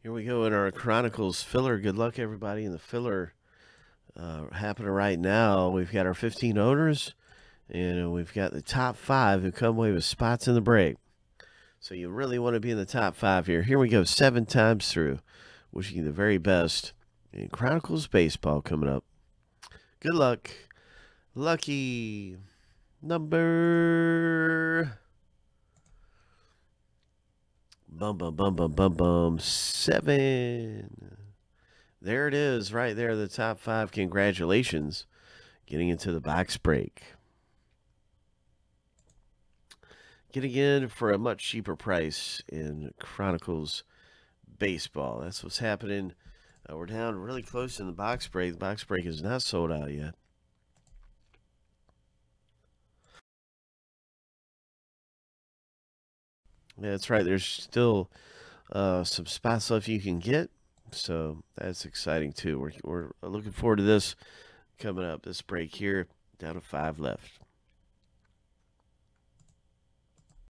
Here we go in our Chronicles filler. Good luck, everybody, in the filler uh, happening right now. We've got our 15 owners, and we've got the top five who come away with spots in the break. So you really want to be in the top five here. Here we go, seven times through. Wishing you the very best in Chronicles Baseball coming up. Good luck. Lucky number Bum, bum, bum, bum, bum, bum. Seven. There it is, right there, the top five. Congratulations. Getting into the box break. Getting in for a much cheaper price in Chronicles Baseball. That's what's happening. Uh, we're down really close in the box break. The box break is not sold out yet. Yeah, that's right. There's still uh, some spots left you can get. So that's exciting too. We're, we're looking forward to this coming up, this break here. Down to five left.